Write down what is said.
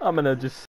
I'm gonna just